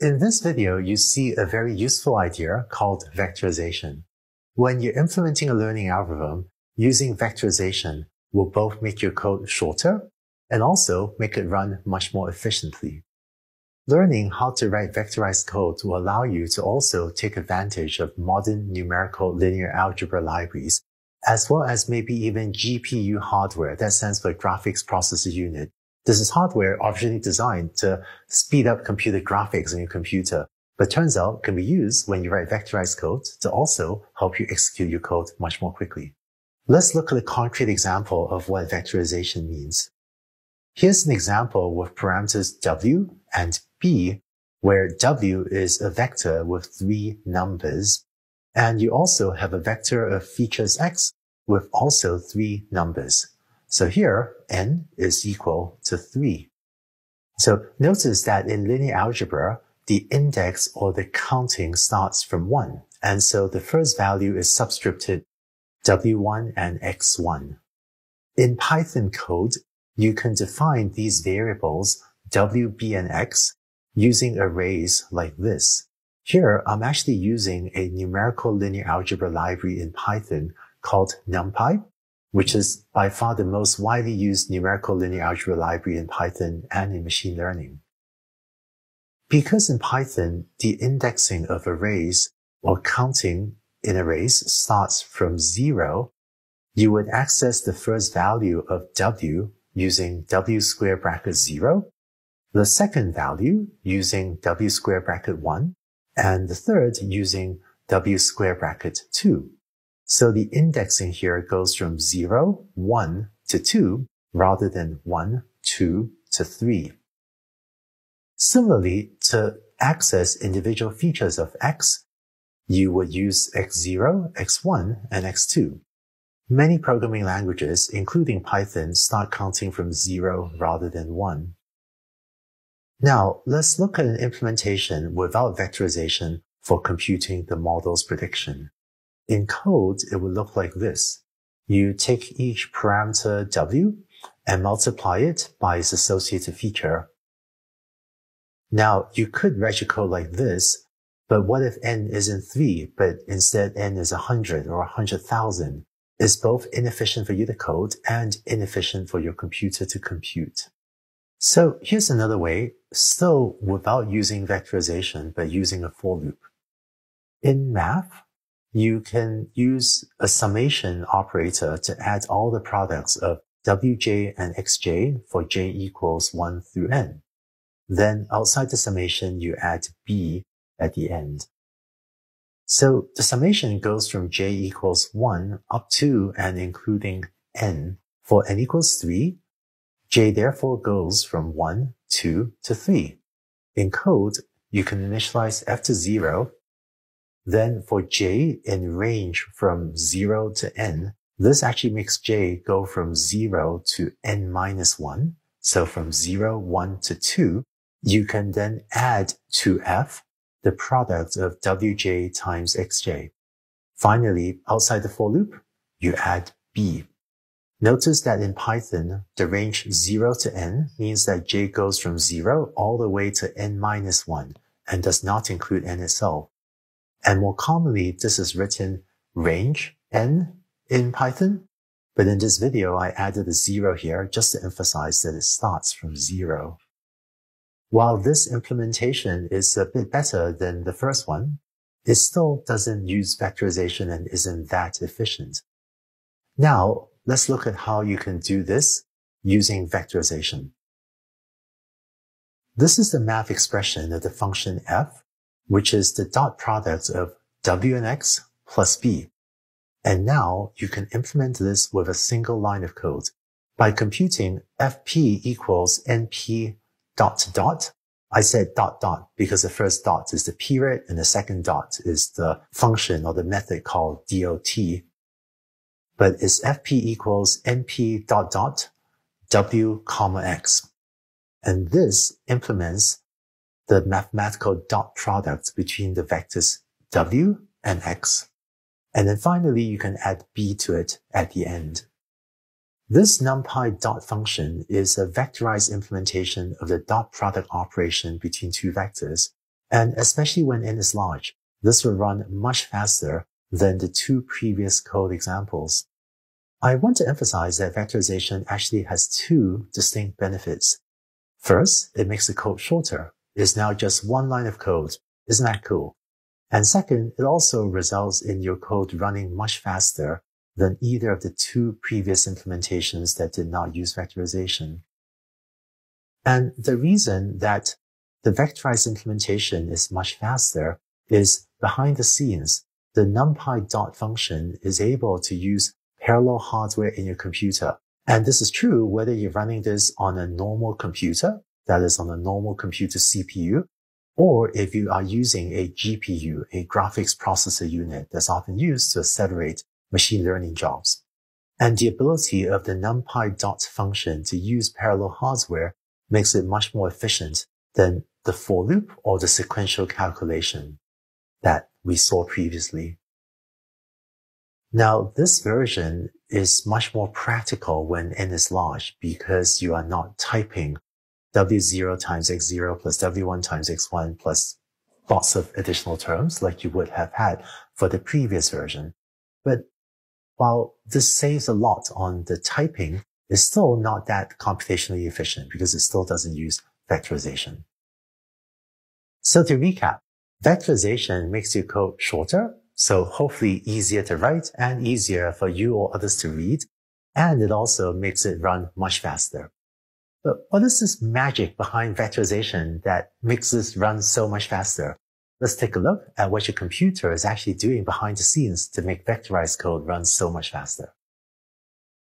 In this video, you see a very useful idea called vectorization. When you're implementing a learning algorithm, using vectorization will both make your code shorter and also make it run much more efficiently. Learning how to write vectorized code will allow you to also take advantage of modern numerical linear algebra libraries, as well as maybe even GPU hardware that stands for graphics processor unit this is hardware originally designed to speed up computer graphics on your computer, but turns out can be used when you write vectorized code to also help you execute your code much more quickly. Let's look at a concrete example of what vectorization means. Here's an example with parameters w and b, where w is a vector with three numbers, and you also have a vector of features x with also three numbers. So here, n is equal to 3. So notice that in linear algebra, the index or the counting starts from 1. And so the first value is subscripted w1 and x1. In Python code, you can define these variables w, b, and x using arrays like this. Here, I'm actually using a numerical linear algebra library in Python called NumPy which is by far the most widely used numerical linear algebra library in Python and in machine learning. Because in Python, the indexing of arrays or counting in arrays starts from zero, you would access the first value of w using w square bracket zero, the second value using w square bracket one, and the third using w square bracket two. So the indexing here goes from 0, 1 to 2 rather than 1, 2 to 3. Similarly, to access individual features of x, you would use x0, x1, and x2. Many programming languages, including Python, start counting from 0 rather than 1. Now, let's look at an implementation without vectorization for computing the model's prediction. In code, it would look like this. You take each parameter w and multiply it by its associated feature. Now, you could write your code like this, but what if n isn't 3, but instead n is 100 or 100,000? It's both inefficient for you to code and inefficient for your computer to compute. So here's another way, still without using vectorization, but using a for loop. In math, you can use a summation operator to add all the products of wj and xj for j equals 1 through n. Then outside the summation, you add b at the end. So the summation goes from j equals 1 up to and including n. For n equals 3, j therefore goes from 1, 2 to 3. In code, you can initialize f to 0 then for j in range from 0 to n, this actually makes j go from 0 to n minus 1. So from 0, 1 to 2, you can then add to f the product of wj times xj. Finally, outside the for loop, you add b. Notice that in Python, the range 0 to n means that j goes from 0 all the way to n minus 1 and does not include n itself. And more commonly, this is written range n in Python. But in this video, I added a zero here just to emphasize that it starts from zero. While this implementation is a bit better than the first one, it still doesn't use vectorization and isn't that efficient. Now, let's look at how you can do this using vectorization. This is the math expression of the function f which is the dot product of W and X plus B. And now you can implement this with a single line of code by computing FP equals NP dot dot. I said dot dot because the first dot is the period and the second dot is the function or the method called DOT. But it's FP equals NP dot dot W comma X. And this implements the mathematical dot product between the vectors w and x. And then finally, you can add b to it at the end. This numpy dot function is a vectorized implementation of the dot product operation between two vectors. And especially when n is large, this will run much faster than the two previous code examples. I want to emphasize that vectorization actually has two distinct benefits. First, it makes the code shorter. It's now just one line of code. Isn't that cool? And second, it also results in your code running much faster than either of the two previous implementations that did not use vectorization. And the reason that the vectorized implementation is much faster is behind the scenes. The NumPy dot function is able to use parallel hardware in your computer. And this is true whether you're running this on a normal computer, that is on a normal computer CPU, or if you are using a GPU, a graphics processor unit that's often used to accelerate machine learning jobs. And the ability of the NumPy dot function to use parallel hardware makes it much more efficient than the for loop or the sequential calculation that we saw previously. Now, this version is much more practical when n is large because you are not typing w0 times x0 plus w1 times x1 plus lots of additional terms like you would have had for the previous version. But while this saves a lot on the typing, it's still not that computationally efficient because it still doesn't use vectorization. So to recap, vectorization makes your code shorter so hopefully easier to write and easier for you or others to read. And it also makes it run much faster. But what is this magic behind vectorization that makes this run so much faster? Let's take a look at what your computer is actually doing behind the scenes to make vectorized code run so much faster.